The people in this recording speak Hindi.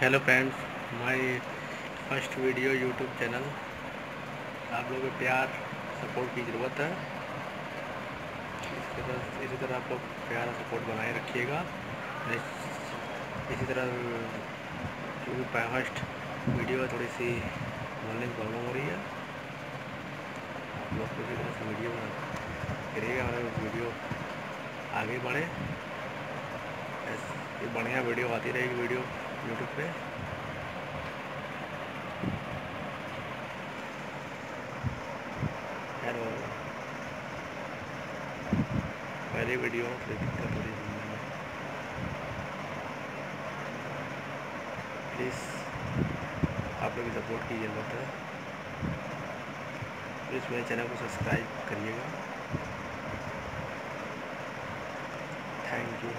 Hello friends my first video YouTube channel आप लोगों को प्यार सपोर्ट की ज़रूरत है। इसके तरह, इसी तरह आप लोग प्यार सपोर्ट बनाए रखिएगा। इसी तरह क्योंकि फ़र्स्ट वीडियो थोड़ी सी बोलने की प्रॉब्लम हो रही है। आप लोग इसी तरह से वीडियो करिएगा हमारे वीडियो आगे बढ़े। बढ़िया वीडियो आती रहेगी वीडियो यूट्यूब पे। हेलो पहली वीडियो थोड़ी दिक्कत हो रही है। प्लीज़ आप लोग सपोर्ट की ज़रूरत है प्लीज़ मेरे चैनल को सब्सक्राइब करिएगा। Thank you